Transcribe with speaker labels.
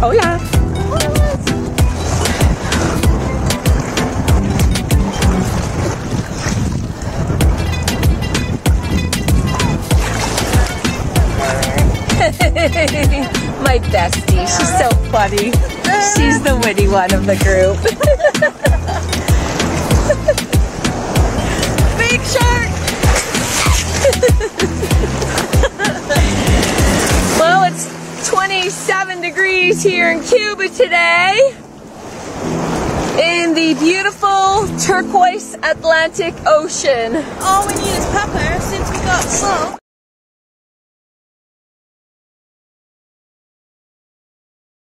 Speaker 1: Hola. My bestie. She's so funny. She's the witty one of the group. 27 degrees here in Cuba today. In the beautiful turquoise Atlantic Ocean.
Speaker 2: All we need is pepper since we got salt.